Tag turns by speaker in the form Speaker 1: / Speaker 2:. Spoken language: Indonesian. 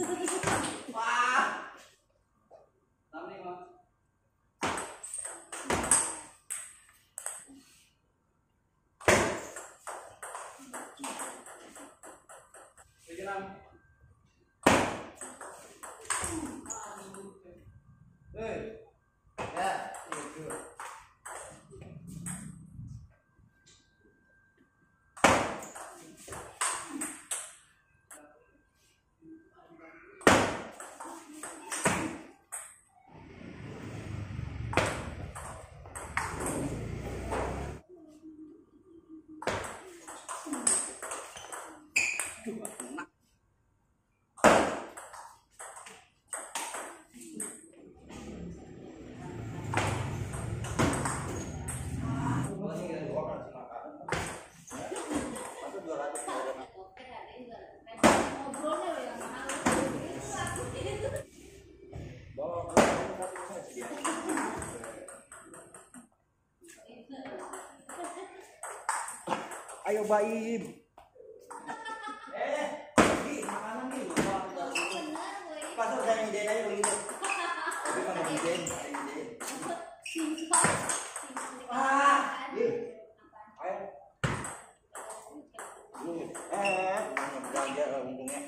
Speaker 1: Wah. Enam lima. Lagi enam. Hei. Ayo, bayi untungnya